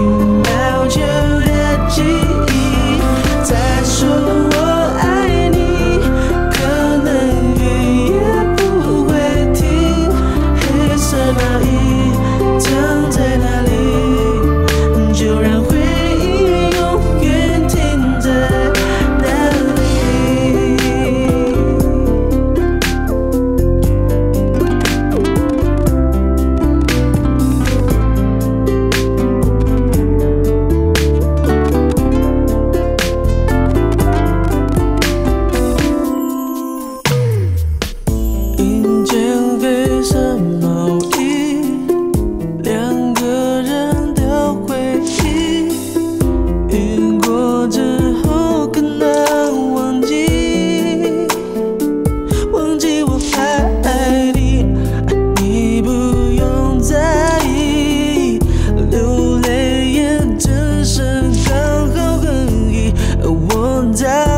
you. 혼자